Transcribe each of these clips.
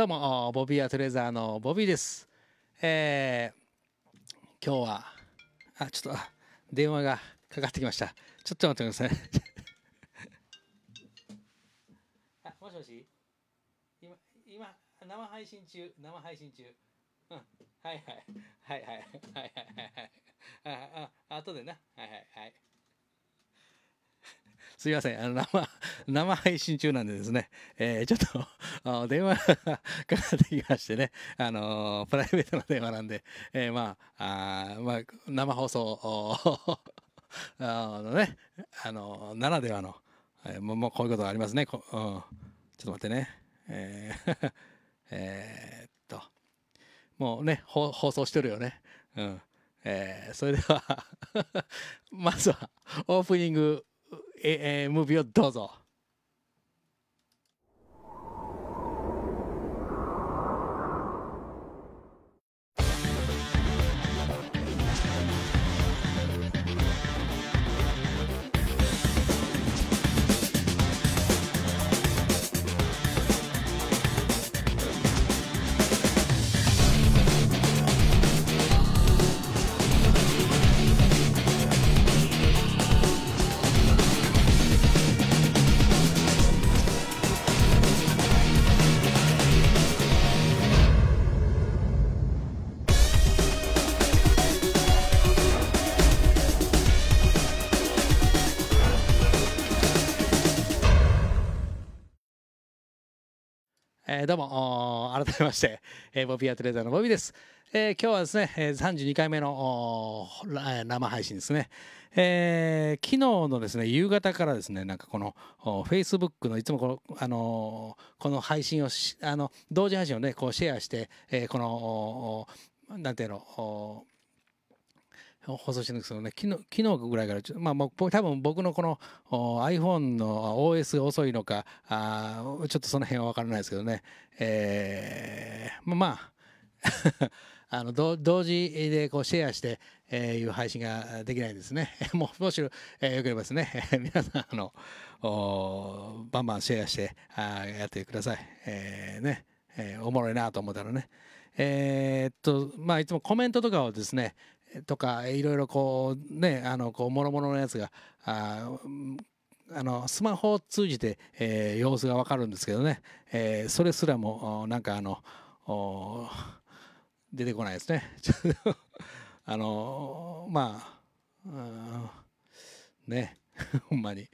どうも、ボビーアトレザーのボビーです。えー、今日は、あ、ちょっと、電話がかかってきました。ちょっと待ってください。あ、もしもし？今、今、生配信中、生配信中。うん、はいはい、はいはい、はいはい、はいはい。あ、あ、後でな。はいはい、はい。すいません。あの生、生配信中なんでですね、えー、ちょっと、電話が かかってきましてね、あのプライベートの電話なんで、えーまあ、あまあ、生放送 あのね、あのならではの、えーもうこういうことがありますね。こうん、ちょっと待ってね。えーえっと、もうね、放放送してるよね。うん。えーそれでは、まずは、オープニング、ええームービーをどうぞ。えーどうも、改めまして、えーボビーアトレーザーのボビーです。えー今日はですね、えー32回目のおえ生配信ですね。えー昨日のですね、夕方からですね、なんかこの、お Facebook のいつもこの、あのーこの配信をし、あの、同時配信をね、こうシェアして、えーこの、おなんていうの、お放送してるんですけどね、昨日昨日ぐらいからちょ、まあ、多分僕のこの iPhone の OS が遅いのか、あちょっとその辺は分からないですけどね、えーまあ あの同時でこうシェアして、えーいう配信ができないですね。もうもし、えーよければですね、皆さんあのおバンバンシェアしてあやってください。えーね、えーおもろいなと思ったらね。えーっとまあいつもコメントとかをですねとかいろいろこうねあのこう諸々のやつがああのスマホを通じて、えー様子がわかるんですけどね、えーそれすらもなんかあの出てこないですね。あのまあね ほんまに。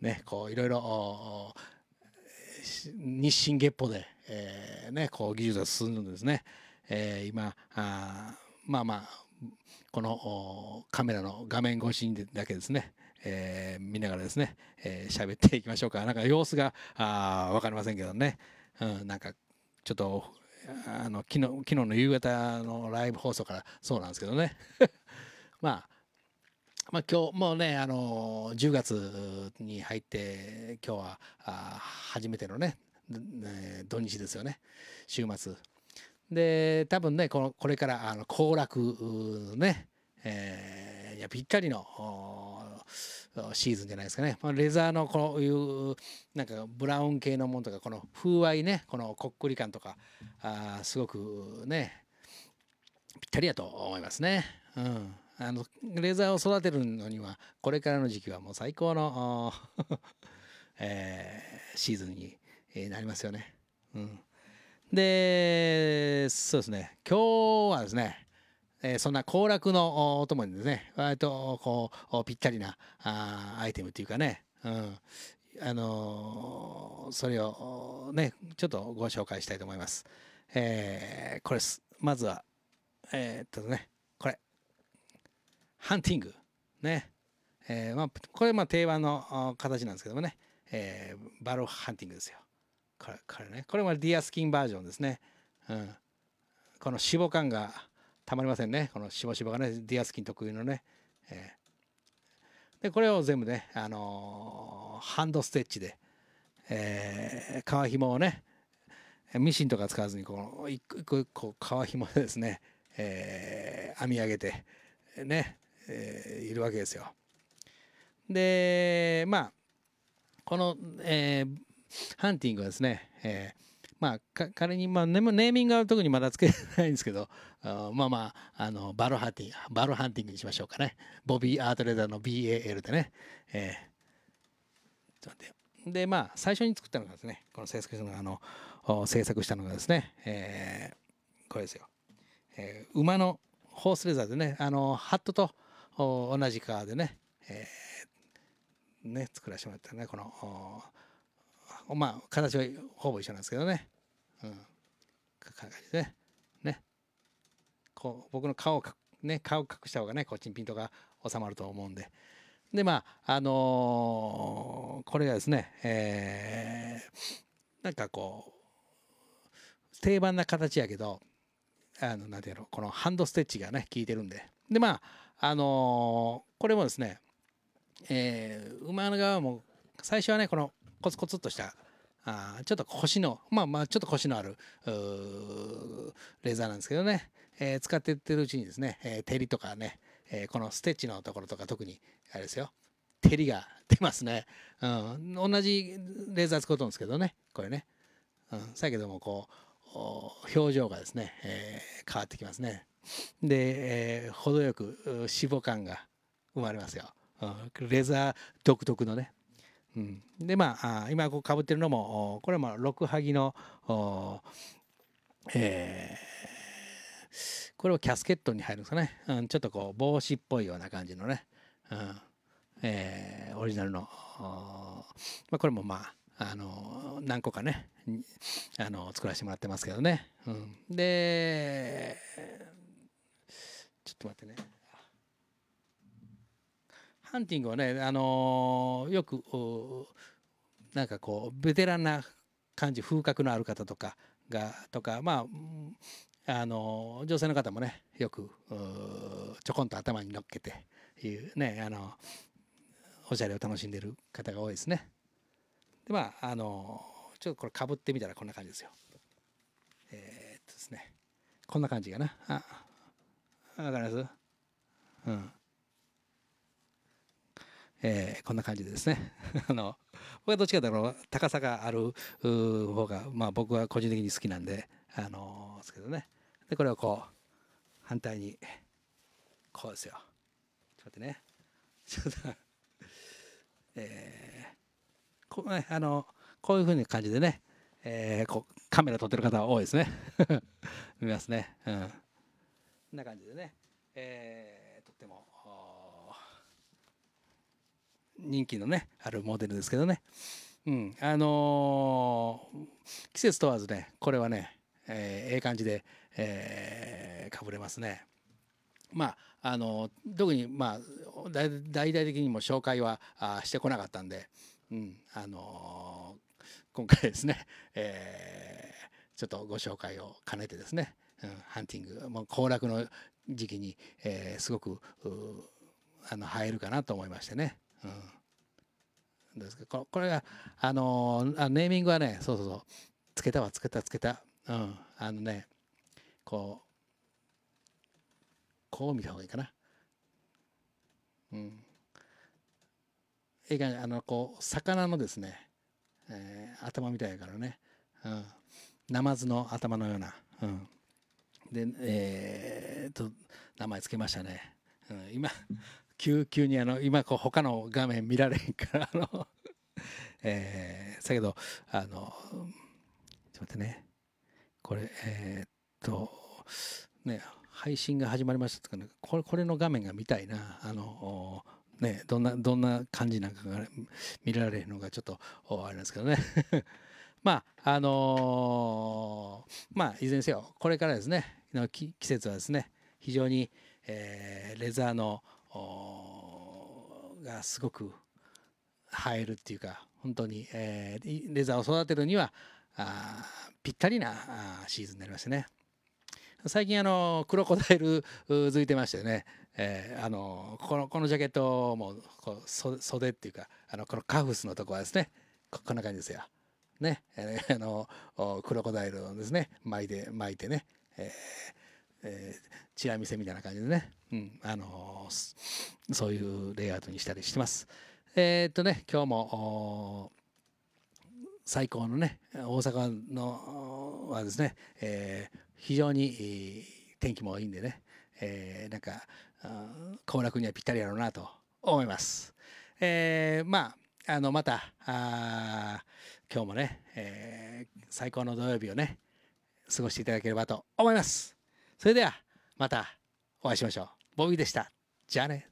ねこういろいろ日進月歩で、えーね、こう技術が進んでるんですね、えー今あまあまあこのカメラの画面越しにだけですね、えー見ながらですねえー、っていきましょうか。なんか様子があーわかりませんけどね、うん、なんかちょっとあの昨日昨日の夕方のライブ放送からそうなんですけどね。まあまあ、今日もうね、あの10月に入って今日はあ初めてのねね土日ですよね。週末。で多分ねこのこれからあの行楽ね、えーぴったりのシーズンじゃないですかね、まあ、レザーのこういうなんかブラウン系のものとかこの風合いねこのこっくり感とかあすごくねぴったりやと思いますね。うん、あのレザーを育てるのにはこれからの時期はもう最高の、えーシーズンになりますよね。うん、でそうですね。今日はですね、えーそんな行楽のおともにですね割とこうぴったりなあアイテムっていうかね、うん。あのーそれをねちょっとご紹介したいと思います。えーこれす。まずはえーっとね。これ。ハンティング。ね、えーまあ、これまあ定番の形なんですけどもね、えーバロハンティングですよ。これこれね。これもディアスキンバージョンですね、うん、この脂肪感がたまりませんね。このしぼしぼがねディアスキン特有のね、えー。でこれを全部ね、あのーハンドステッチで、えー革紐をねミシンとか使わずにこう一個一個一個革紐でですね、えー編み上げてね、えーいるわけですよ。でまあこの、えーハンティングはですね、えーまあ、仮に、まあ、ネーミングは特にまだつけないんですけど、あまあまあ、あの、バルハンティング、バルハンティングにしましょうかね。ボビー・アートレーダーの BAL でね。えー、ちょっと待って。で、まあ、最初に作ったのがですね、この制作したのが、あの、制作したのがですね、えー、これですよ。えー、馬のホースレザーでね、あの、ハットと同じ革でね、えー、ね、作らせてもらったね、この、まあ、形はほぼ一緒なんですけどね。うん。ね。ね。こう、僕の顔をね、顔を隠した方がね、こっちにピントが収まると思うんで。で、まあ、あのー、これがですね、えー、なんかこう、定番な形やけど、あの、なんていうの、このハンドステッチがね、効いてるんで。で、まあ、あのー、これもですね、えー、馬の側も、最初はね、このコツコツっとしたあちょっと腰のまあまあちょっと腰のあるレーザーなんですけどね、えー、使ってってるうちにですね、えー、照りとかね、えー、このステッチのところとか特にあれですよ。照りが出ますね、うん、同じレーザー使うとんですけどね。これね、うん、だけどもこう表情がですね、えー、変わってきますね。で、えー、程よく脂肪感が生まれますよ、うん、レーザー独特のねうん、でまあ今こうかぶってるのもこれも6はぎのえー、これはキャスケットに入るんですかね、うん、ちょっとこう帽子っぽいような感じのね、うん。えー、オリジナルの、まあ、これもまああの何個かねあの作らせてもらってますけどね、うん、でちょっと待ってね。ハンティングはね、あのー、よくなんかこうベテランな感じ風格のある方とかがとかまああの女性の方もねよくちょこんと頭に乗っけていうねあのおしゃれを楽しんでる方が多いですね。でまああのちょっとこれかぶってみたらこんな感じですよ。えー、っとですねこんな感じかな。あわかります？うん。えー、こんな感じでですね。あの僕はどっちかというと高さがある方が、まあ、僕は個人的に好きなんであのですけどね。でこれをこう反対にこうですよ。ちょっと待ってね。ちょっとえー、こうねあのこういうふうな感じでね、えー、こうカメラ撮ってる方は多いですね。見ますね。うん。こんな感じでね、えー、とっても人気のねあるモデルですけどね。うん。あのー、季節問わずねこれはねえー、ええ感じで、えー、かぶれますね。まああの特にまあ大々的にも紹介はあしてこなかったんで、うん。あのー、今回ですね、えー、ちょっとご紹介を兼ねてですね、うん、ハンティングもう行楽の時期に、えー、すごくあの映えるかなと思いましてね。うん、ですけどこれがあの、ネーミングはねそうそうそう。つけたわつけたつけた。うん。あのねこうこう見た方がいいかな。うん。映画あのこう魚のですね、えー、頭みたいやからね、うん、ナマズの頭のような、うん、でえー、と名前つけましたね、うん、今急急にあの今こう他の画面見られへんからあの えー、だけどあのちょっと待ってね。これえー、っとね配信が始まりましたとかねこれこれの画面が見たいな。あのねどんなどんな感じなんかが見られるのがちょっとあれなんですけどね。まああのー、まあいずれにせよこれからですねの季節はですね非常に、えー、レザーのがすごく映えるっていうか本当に、えー、レザーを育てるにはあぴったりなあシーズンになりましたね。最近あのクロコダイル付いてましてね、えー、あのこのこのジャケットもこう袖っていうかあのこのカフスのとこはですねこんな感じですよ。ね、えー、あのクロコダイルをですね巻いて巻いてね、えーえー、チラ見せみたいな感じでね、うんあのー、そういうレイアウトにしたりしてます。えー、っとね今日も最高のね大阪のはですね、えー、非常に天気もいいんでね、えー、なんか行楽にはぴったりやろうなと思います。えー、まああのまたあ今日もね、えー、最高の土曜日をね過ごしていただければと思います。それではまたお会いしましょう。ボビーでした。じゃあね。